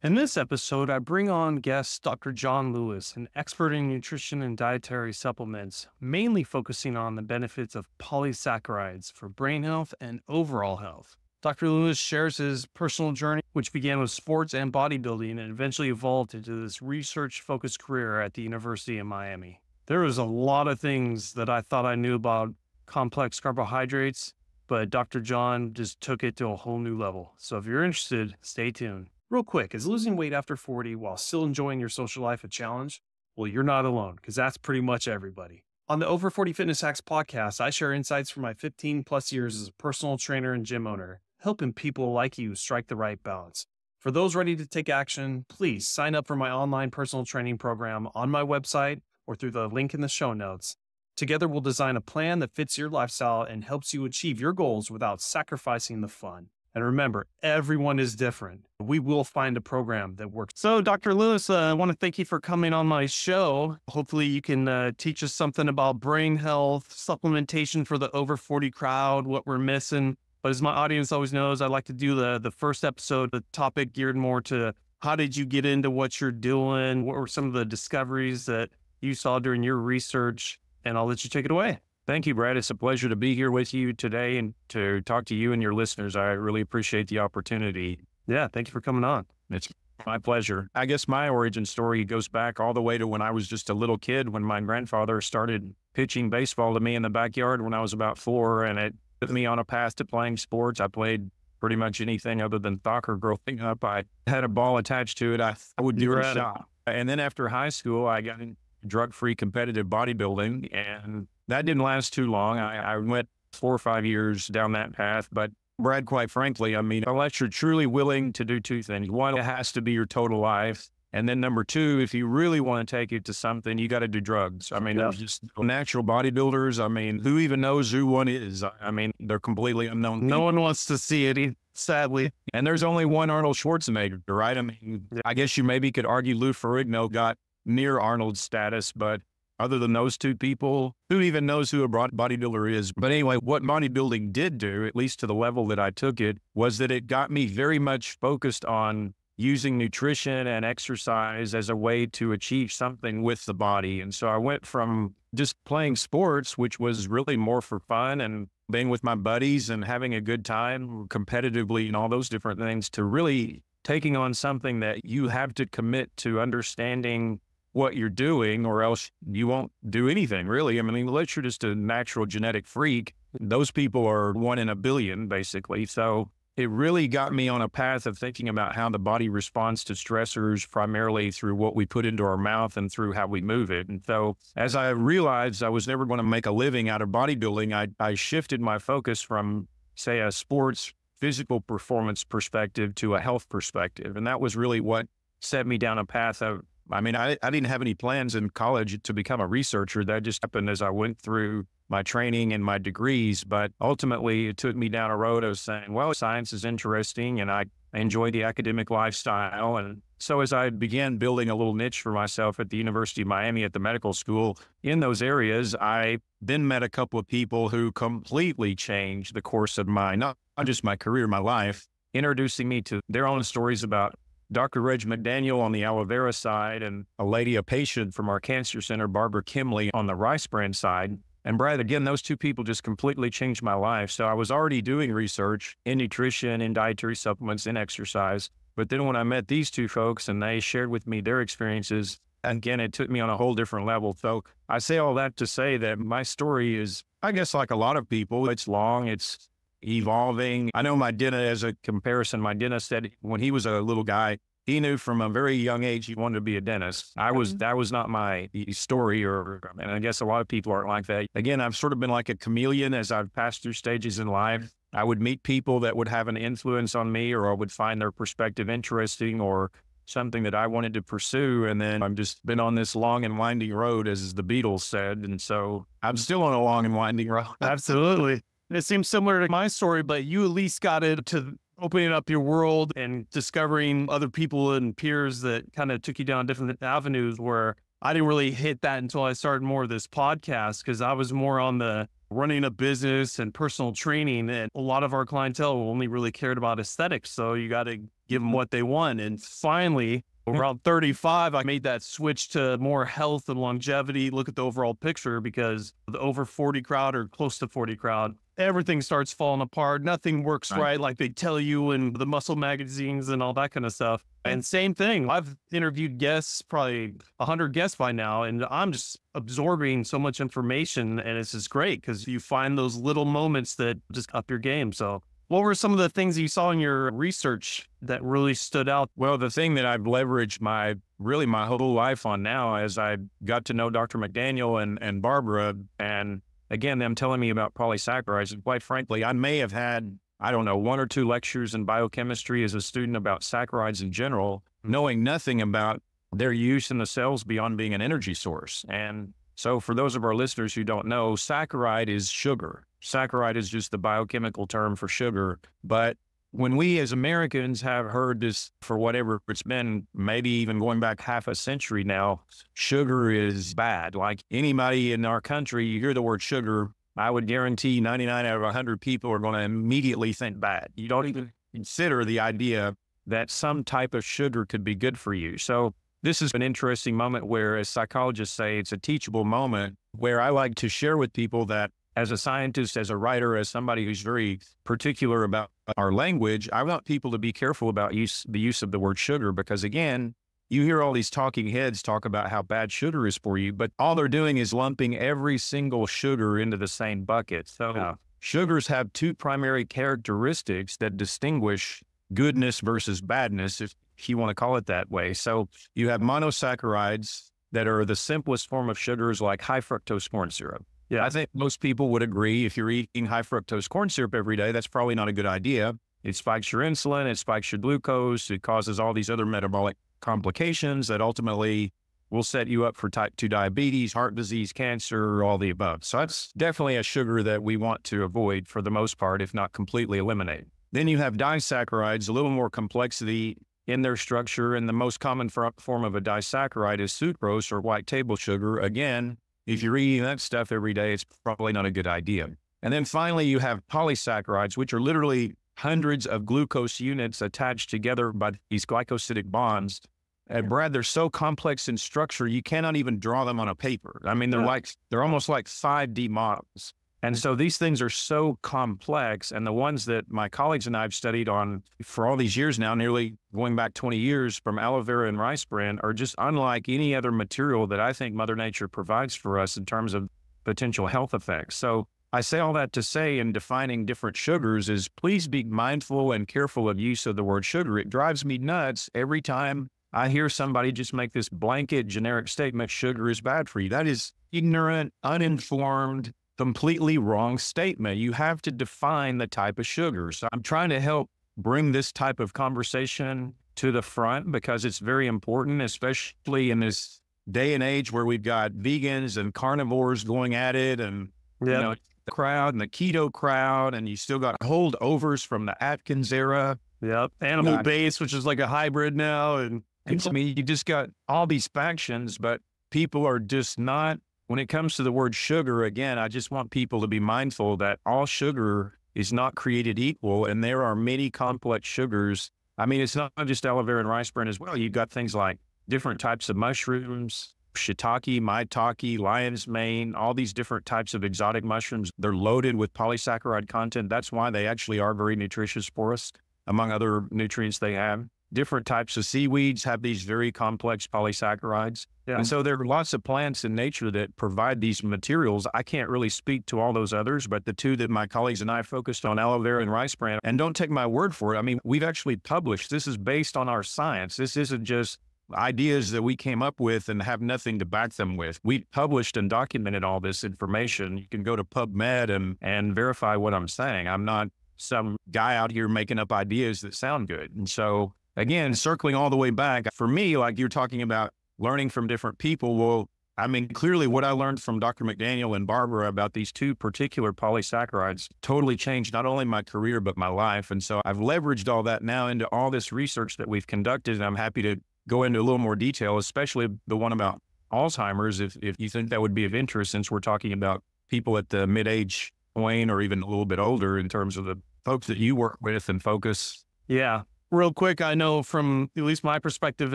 In this episode, I bring on guest Dr. John Lewis, an expert in nutrition and dietary supplements, mainly focusing on the benefits of polysaccharides for brain health and overall health. Dr. Lewis shares his personal journey, which began with sports and bodybuilding and eventually evolved into this research focused career at the University of Miami. There was a lot of things that I thought I knew about complex carbohydrates, but Dr. John just took it to a whole new level. So if you're interested, stay tuned. Real quick, is losing weight after 40 while still enjoying your social life a challenge? Well, you're not alone because that's pretty much everybody. On the Over 40 Fitness Hacks podcast, I share insights from my 15 plus years as a personal trainer and gym owner, helping people like you strike the right balance. For those ready to take action, please sign up for my online personal training program on my website or through the link in the show notes. Together, we'll design a plan that fits your lifestyle and helps you achieve your goals without sacrificing the fun. And remember, everyone is different. We will find a program that works. So, Dr. Lewis, uh, I want to thank you for coming on my show. Hopefully, you can uh, teach us something about brain health, supplementation for the over 40 crowd, what we're missing. But as my audience always knows, I like to do the, the first episode, the topic geared more to how did you get into what you're doing? What were some of the discoveries that you saw during your research? And I'll let you take it away. Thank you, Brad. It's a pleasure to be here with you today and to talk to you and your listeners. I really appreciate the opportunity. Yeah, thank you for coming on. It's my pleasure. I guess my origin story goes back all the way to when I was just a little kid when my grandfather started pitching baseball to me in the backyard when I was about four, and it put me on a path to playing sports. I played pretty much anything other than soccer growing up. I had a ball attached to it. I, I would do a shot. And then after high school, I got in drug free competitive bodybuilding and that didn't last too long. I, I went four or five years down that path, but Brad, quite frankly, I mean, unless you're truly willing to do two things, one, it has to be your total life. And then number two, if you really want to take it to something, you got to do drugs. I mean, yeah. just natural bodybuilders. I mean, who even knows who one is? I mean, they're completely unknown. No one wants to see it, sadly. And there's only one Arnold Schwarzenegger, right? I mean, yeah. I guess you maybe could argue Lou Ferrigno got near Arnold's status, but other than those two people, who even knows who a bodybuilder is? But anyway, what bodybuilding did do, at least to the level that I took it, was that it got me very much focused on using nutrition and exercise as a way to achieve something with the body. And so I went from just playing sports, which was really more for fun and being with my buddies and having a good time competitively and all those different things, to really taking on something that you have to commit to understanding what you're doing, or else you won't do anything really. I mean, unless you're just a natural genetic freak, those people are one in a billion, basically. So it really got me on a path of thinking about how the body responds to stressors primarily through what we put into our mouth and through how we move it. And so as I realized I was never going to make a living out of bodybuilding, I, I shifted my focus from, say, a sports physical performance perspective to a health perspective. And that was really what set me down a path of I mean, I, I didn't have any plans in college to become a researcher. That just happened as I went through my training and my degrees. But ultimately, it took me down a road of saying, well, science is interesting and I enjoy the academic lifestyle. And so as I began building a little niche for myself at the University of Miami at the medical school in those areas, I then met a couple of people who completely changed the course of my, not, not just my career, my life, introducing me to their own stories about Dr. Reg McDaniel on the aloe vera side, and a lady, a patient from our cancer center, Barbara Kimley, on the rice bran side. And Brad, again, those two people just completely changed my life. So I was already doing research in nutrition, in dietary supplements, in exercise. But then when I met these two folks and they shared with me their experiences, again, it took me on a whole different level. So I say all that to say that my story is, I guess, like a lot of people, it's long, it's evolving. I know my dentist, as a comparison, my dentist said when he was a little guy, he knew from a very young age he wanted to be a dentist. I was mm-hmm. that was not my story, or and I guess a lot of people aren't like that. Again, I've sort of been like a chameleon as I've passed through stages in life. I would meet people that would have an influence on me, or I would find their perspective interesting, or something that I wanted to pursue. And then I've just been on this long and winding road, as the Beatles said. And so I'm still on a long and winding road. Absolutely. It seems similar to my story, but you at least got it to opening up your world and discovering other people and peers that kind of took you down different avenues where I didn't really hit that until I started more of this podcast because I was more on the running a business and personal training. And a lot of our clientele only really cared about aesthetics. So you got to give them mm-hmm. what they want. And finally, around 35, I made that switch to more health and longevity, look at the overall picture because the over 40 crowd or close to 40 crowd, everything starts falling apart. Nothing works right, right like they tell you in the muscle magazines and all that kind of stuff. And same thing, I've interviewed guests, probably 100 guests by now, and I'm just absorbing so much information. And it's just great because you find those little moments that just up your game. So what were some of the things you saw in your research that really stood out? Well, the thing that I've leveraged my really my whole life on now as I got to know Dr. McDaniel and, and Barbara, and again, them telling me about polysaccharides. And quite frankly, I may have had, I don't know, one or two lectures in biochemistry as a student about saccharides in general, mm-hmm. knowing nothing about their use in the cells beyond being an energy source. And so, for those of our listeners who don't know, saccharide is sugar. Saccharide is just the biochemical term for sugar. But when we as Americans have heard this for whatever it's been, maybe even going back half a century now, sugar is bad. Like anybody in our country, you hear the word sugar, I would guarantee 99 out of 100 people are going to immediately think bad. You don't even consider the idea that some type of sugar could be good for you. So this is an interesting moment where, as psychologists say, it's a teachable moment where I like to share with people that as a scientist, as a writer, as somebody who's very particular about our language, I want people to be careful about use, the use of the word sugar because, again, you hear all these talking heads talk about how bad sugar is for you, but all they're doing is lumping every single sugar into the same bucket. So, yeah. sugars have two primary characteristics that distinguish goodness versus badness, if you want to call it that way. So, you have monosaccharides that are the simplest form of sugars like high fructose corn syrup. Yeah, I think most people would agree if you're eating high fructose corn syrup every day, that's probably not a good idea. It spikes your insulin, it spikes your glucose, it causes all these other metabolic complications that ultimately will set you up for type 2 diabetes, heart disease, cancer, all the above. So that's definitely a sugar that we want to avoid for the most part, if not completely eliminate. Then you have disaccharides, a little more complexity in their structure. And the most common form of a disaccharide is sucrose or white table sugar. Again, if you're eating that stuff every day, it's probably not a good idea. And then finally, you have polysaccharides, which are literally hundreds of glucose units attached together by these glycosidic bonds. And Brad, they're so complex in structure, you cannot even draw them on a paper. I mean, they're yeah. like, they're almost like 5D models. And so these things are so complex. And the ones that my colleagues and I have studied on for all these years now, nearly going back 20 years from aloe vera and rice bran, are just unlike any other material that I think Mother Nature provides for us in terms of potential health effects. So I say all that to say in defining different sugars is please be mindful and careful of use of the word sugar. It drives me nuts every time I hear somebody just make this blanket generic statement, sugar is bad for you. That is ignorant, uninformed, completely wrong statement. You have to define the type of sugar. So I'm trying to help bring this type of conversation to the front because it's very important, especially in this day and age where we've got vegans and carnivores going at it and yep. you know the crowd and the keto crowd and you still got holdovers from the Atkins era. Yep. Animal base, which is like a hybrid now. And I mean, you just got all these factions, but people are just not when it comes to the word sugar, again, I just want people to be mindful that all sugar is not created equal, and there are many complex sugars. I mean, it's not just aloe vera and rice bran as well. You've got things like different types of mushrooms, shiitake, maitake, lion's mane, all these different types of exotic mushrooms. They're loaded with polysaccharide content. That's why they actually are very nutritious for us, among other nutrients they have different types of seaweeds have these very complex polysaccharides. Yeah. And so there are lots of plants in nature that provide these materials. I can't really speak to all those others, but the two that my colleagues and I focused on, aloe vera and rice bran, and don't take my word for it. I mean, we've actually published, this is based on our science. This isn't just ideas that we came up with and have nothing to back them with. We published and documented all this information. You can go to PubMed and, and verify what I'm saying. I'm not some guy out here making up ideas that sound good. And so again, circling all the way back, for me, like you're talking about learning from different people. Well, I mean, clearly what I learned from Dr. McDaniel and Barbara about these two particular polysaccharides totally changed not only my career, but my life. And so I've leveraged all that now into all this research that we've conducted. And I'm happy to go into a little more detail, especially the one about Alzheimer's, if, if you think that would be of interest, since we're talking about people at the mid age point or even a little bit older in terms of the folks that you work with and focus. Yeah. Real quick, I know from at least my perspective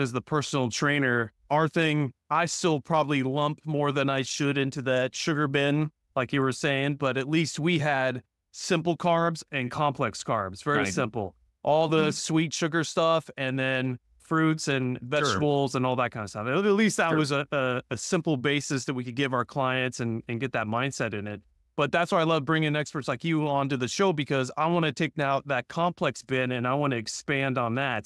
as the personal trainer, our thing, I still probably lump more than I should into that sugar bin, like you were saying, but at least we had simple carbs and complex carbs. Very Right. simple. All the Mhm. sweet sugar stuff and then fruits and vegetables and all that kind of stuff. At least that Sure. was a, a, a simple basis that we could give our clients and, and get that mindset in it. But that's why I love bringing experts like you onto the show because I want to take now that complex bin and I want to expand on that